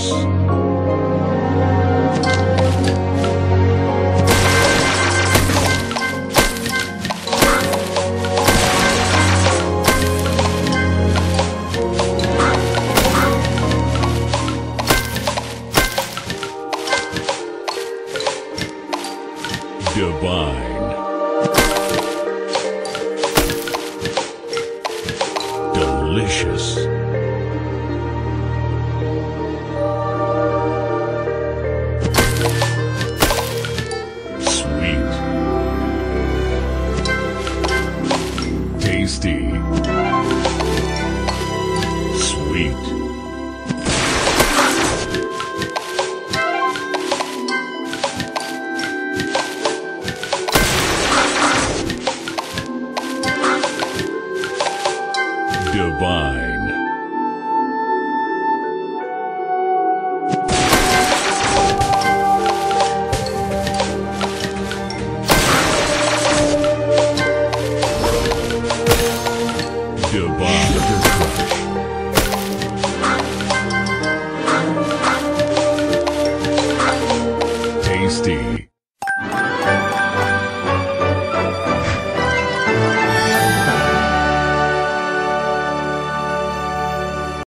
us. Divine. Delicious. tasty. Sweet. Divine. Goodbye.